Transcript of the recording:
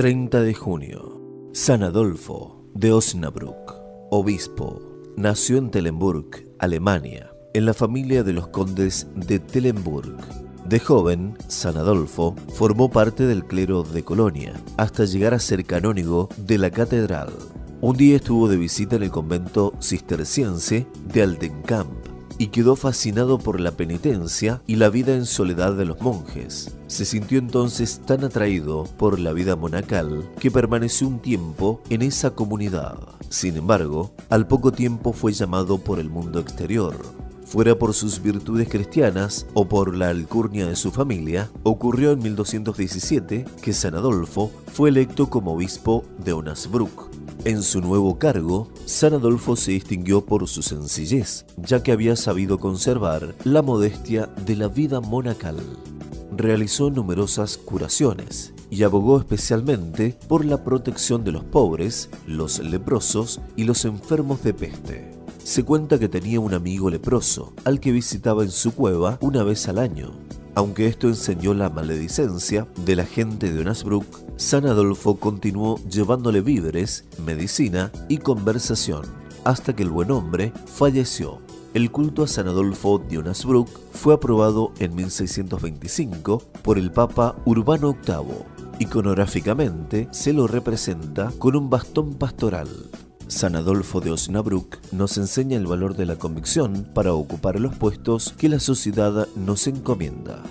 30 de junio. San Adolfo de Osnabrück, obispo, nació en Telenburg, Alemania, en la familia de los condes de Telenburg. De joven, San Adolfo formó parte del clero de Colonia, hasta llegar a ser canónigo de la catedral. Un día estuvo de visita en el convento cisterciense de Altenkamp y quedó fascinado por la penitencia y la vida en soledad de los monjes. Se sintió entonces tan atraído por la vida monacal que permaneció un tiempo en esa comunidad. Sin embargo, al poco tiempo fue llamado por el mundo exterior. Fuera por sus virtudes cristianas o por la alcurnia de su familia, ocurrió en 1217 que San Adolfo fue electo como obispo de Onasbruck en su nuevo cargo, San Adolfo se distinguió por su sencillez, ya que había sabido conservar la modestia de la vida monacal. Realizó numerosas curaciones y abogó especialmente por la protección de los pobres, los leprosos y los enfermos de peste. Se cuenta que tenía un amigo leproso, al que visitaba en su cueva una vez al año. Aunque esto enseñó la maledicencia de la gente de Onasbruck, San Adolfo continuó llevándole víveres, medicina y conversación, hasta que el buen hombre falleció. El culto a San Adolfo de Onasbruck fue aprobado en 1625 por el Papa Urbano VIII. Iconográficamente se lo representa con un bastón pastoral. San Adolfo de Osnabrück nos enseña el valor de la convicción para ocupar los puestos que la sociedad nos encomienda.